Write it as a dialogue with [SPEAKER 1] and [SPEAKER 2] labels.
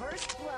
[SPEAKER 1] First blood.